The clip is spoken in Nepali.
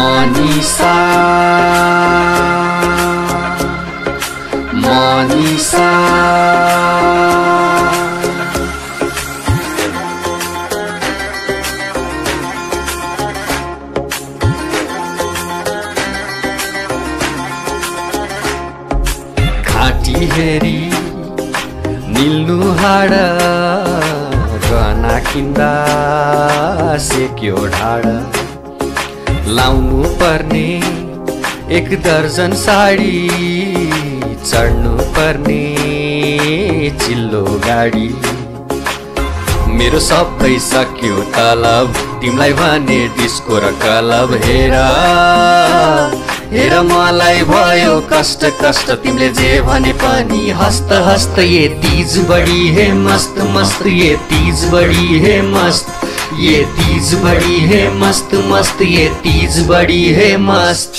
मनिषा मनिषा घाँटी हेरी निल्नु हाड गहना किन्दा सेक्यो ढाड। लाउनु पर्ने। एक दर्जन साडी चढ्नु पर्ने। चिल्लो गाडी। मेरो सबै सक्यो तलब। तिमीलाई भने डिस्को र क्लब हेर। हेर मलाई भयो कष्ट कष्ट। तिमीले जे भने पनि हस्त हस्त। ये तिज बढी हे मस्त मस्त। ये तिज बढी हे मस्त। ये तीज बड़ी है मस्त मस्त ये तीज बड़ी है मस्त.